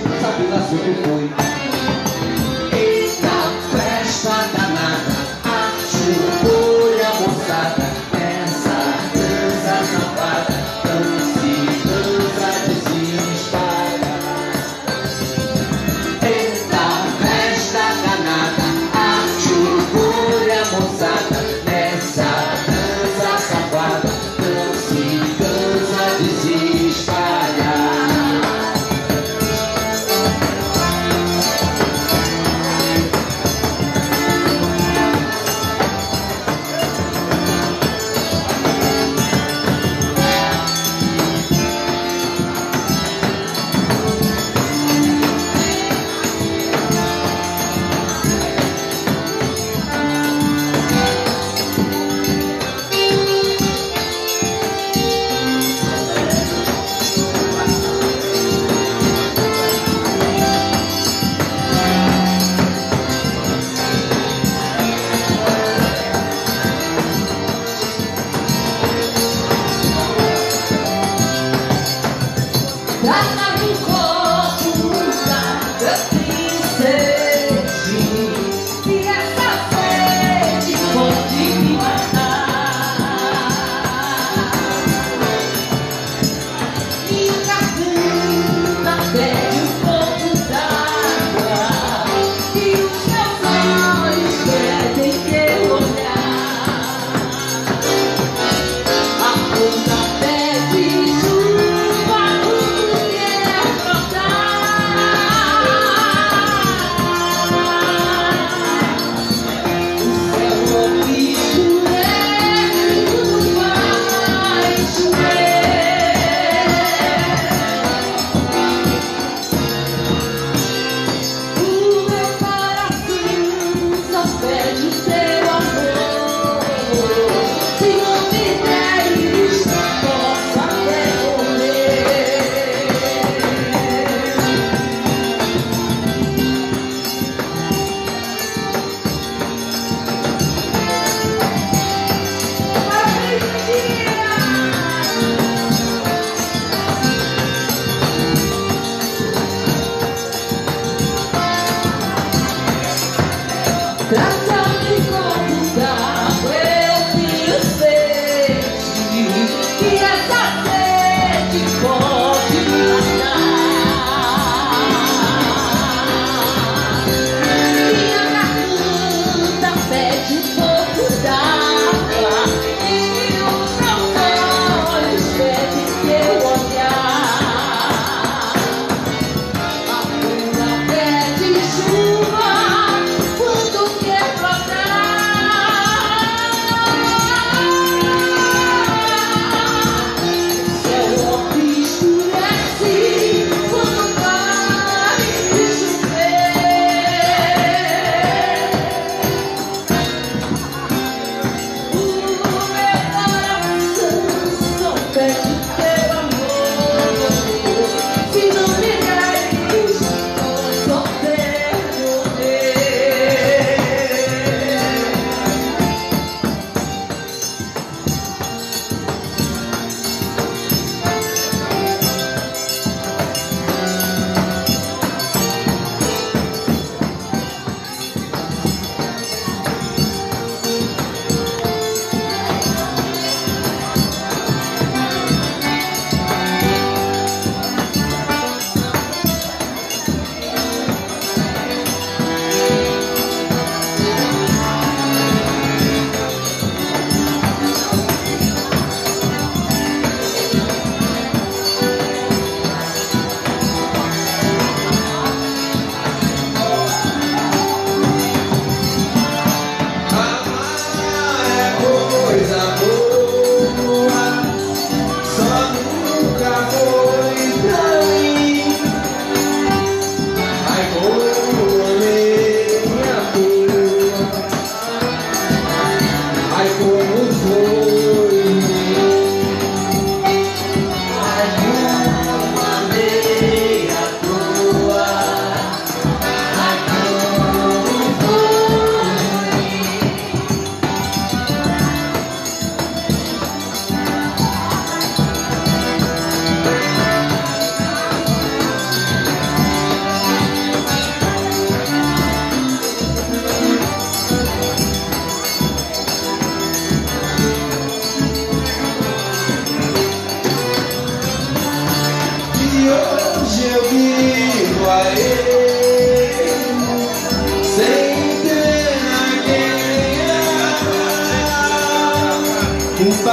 você não lá se onde foi Eita festa danada, acho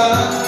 lugar.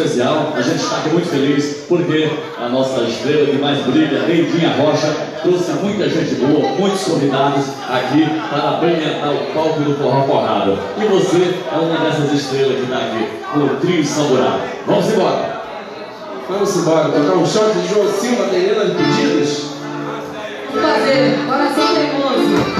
especial. A gente está aqui muito feliz porque a nossa estrela que mais brilha, Neidinha Rocha, trouxe muita gente boa, muitos convidados aqui para brilhantar o palco do Forró Porrada. E você é uma dessas estrelas que está aqui, o Trio Samburá. Vamos embora! Vamos embora, tocar um shot de João Silva, Terena de Pedidos. Vamos fazer, coração teimoso. É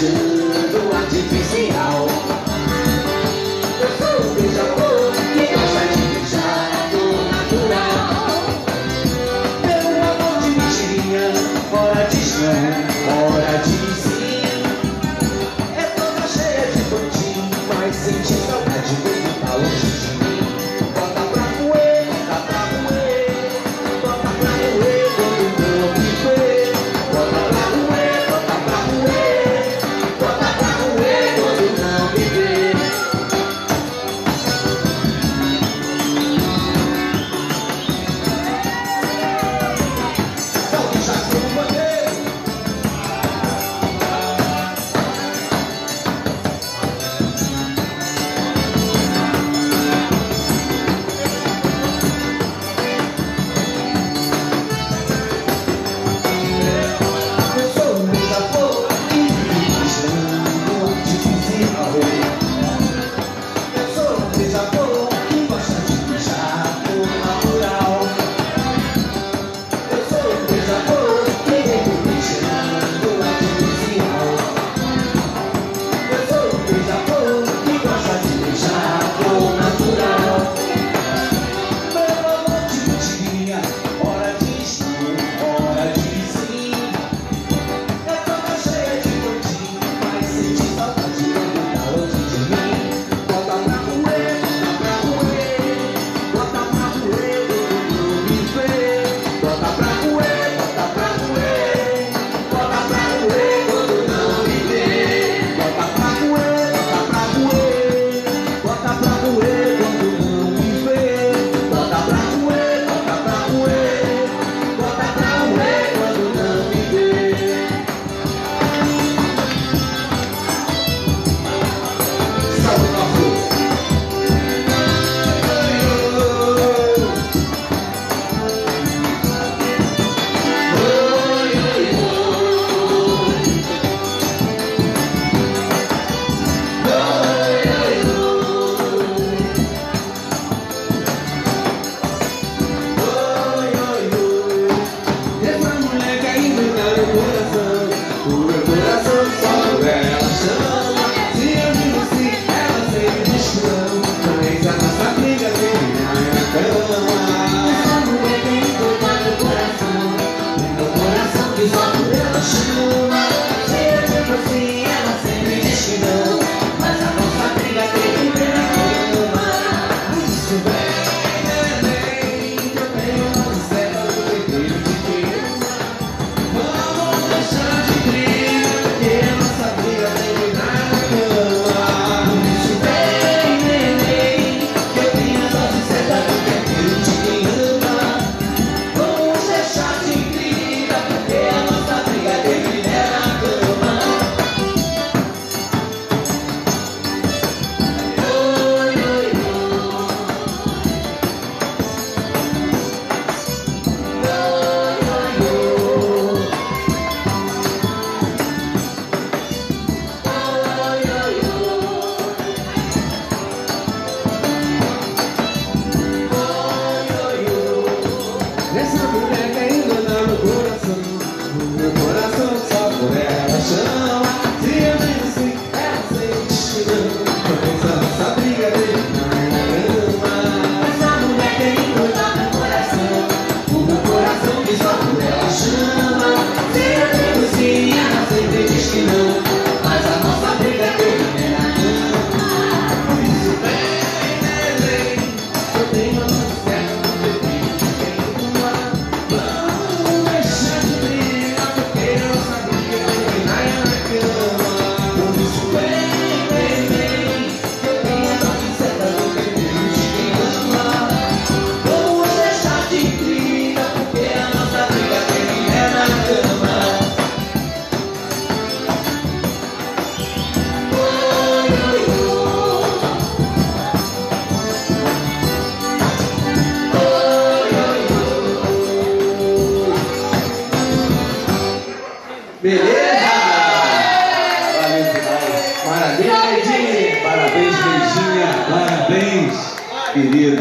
Just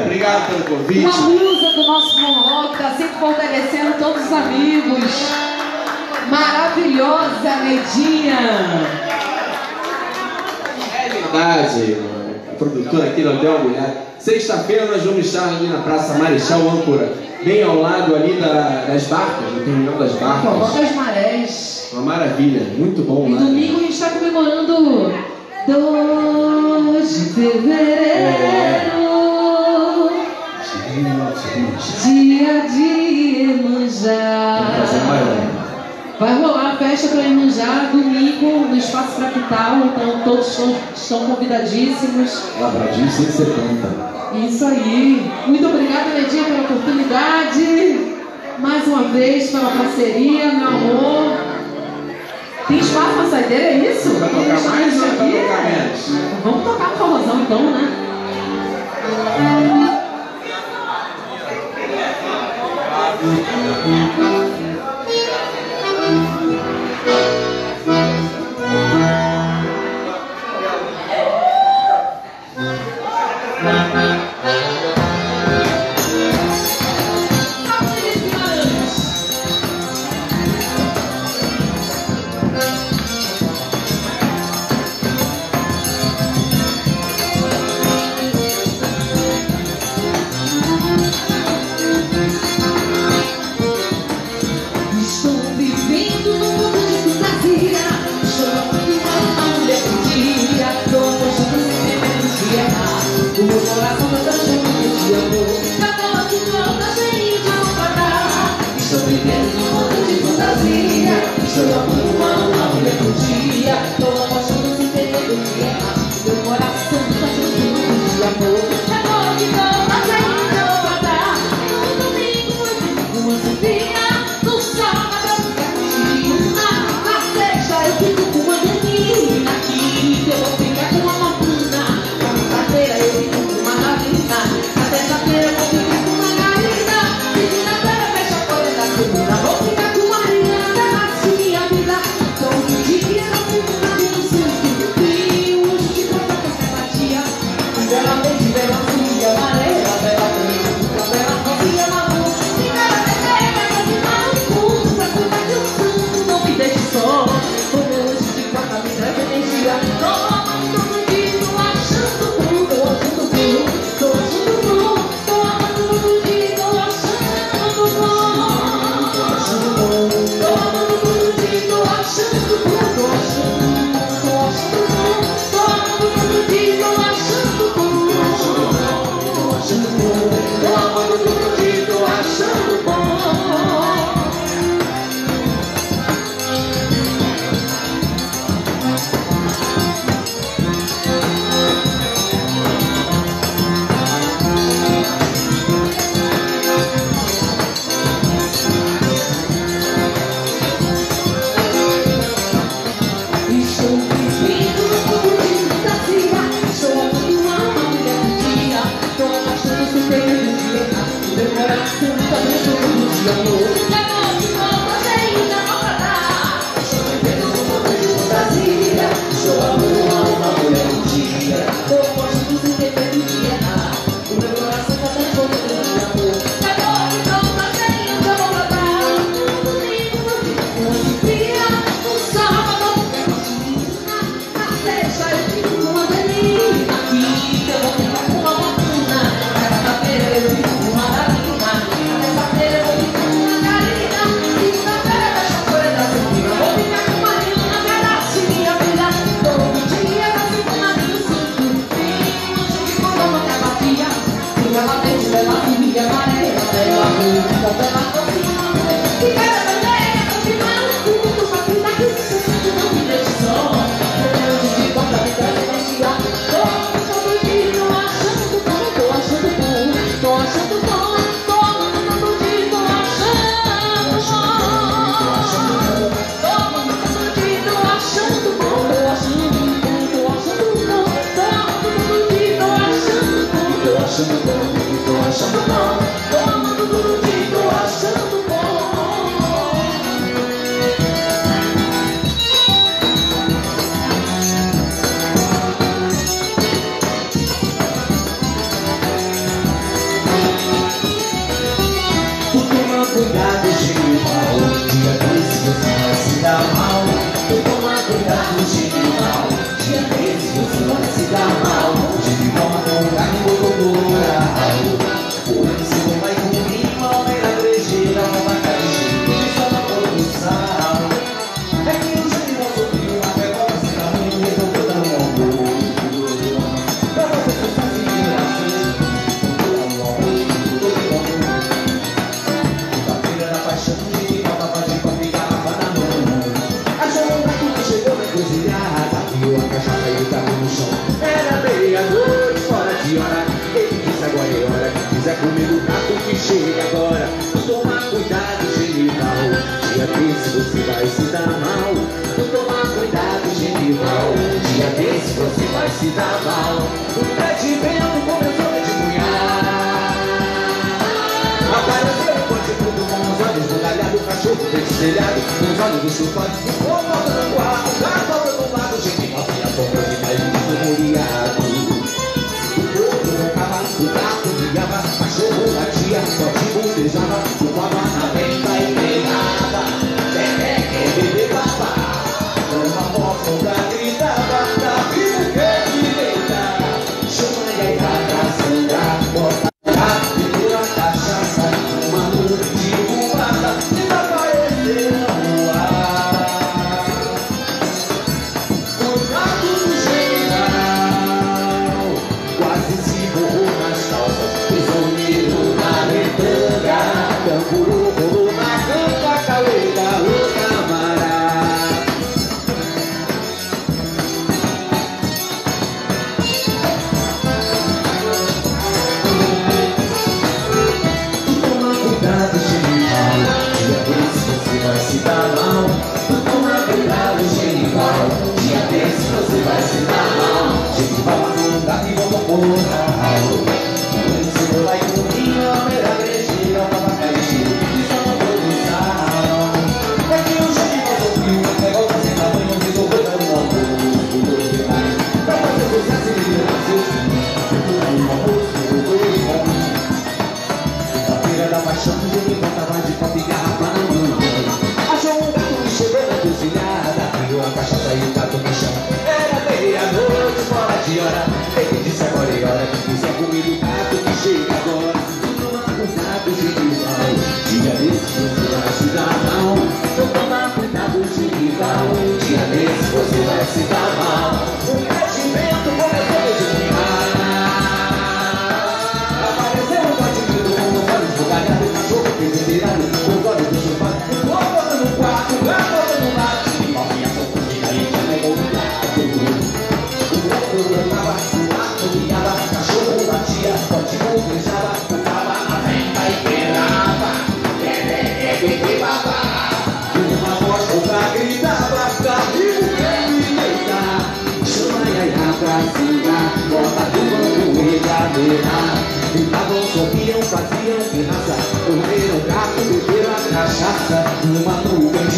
Obrigado pelo convite. Uma musa do nosso monólogo, está sempre fortalecendo todos os amigos. Maravilhosa, medinha. É verdade, a produtora aqui do Hotel Mulher. Sexta-feira nós vamos estar ali na Praça Marechal Âncora, bem ao lado ali da, das barcas, no terminal das barcas. Forró das marés. Uma maravilha, muito bom e lá. Domingo a gente está comemorando 2 de fevereiro. É. Dia de Iemanjá. Vai rolar a festa para Iemanjá domingo no Espaço Capital, então todos são, são convidadíssimos. Labradinho 170. Isso aí. Muito obrigada, Ledinha, pela oportunidade. Mais uma vez pela parceria, meu amor. Tem espaço para saideira, é isso? Vai tocar mais ou vai tocar? Vamos tocar forrozão então, né? chega agora Vamos tomar cuidado, Genival. Dia desse você vai se dar mal. Vamos tomar cuidado, Genival. Dia desse você vai se dar mal. O pé de vento começou a desmunhar Apareceu o ponte tudo com os olhos do galhado O cachorro destelhado, com os olhos do chupado E como a languada, a volta do lado Genival se sombra de mais do muriado. Eu vou na tia, pode tipo, botejada 不慢不快。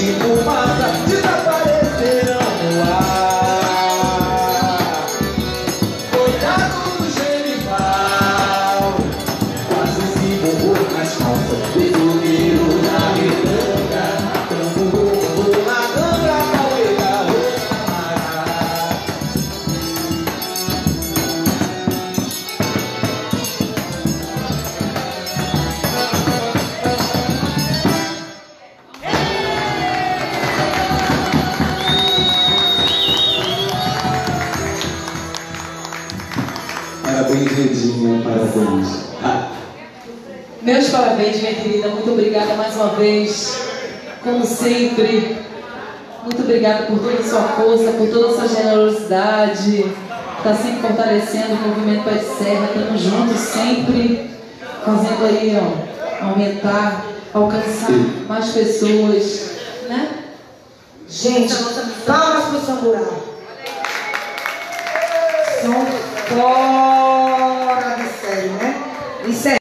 parabéns, minha querida. Muito obrigada mais uma vez. Como sempre. Muito obrigada por toda a sua força, por toda a sua generosidade. Está sempre fortalecendo o movimento Pé de Serra. Estamos juntos sempre. Fazendo aí, ó, aumentar, alcançar mais pessoas. Né? Gente, palmas pro Samurai. Então, São fora de série, né? Isso é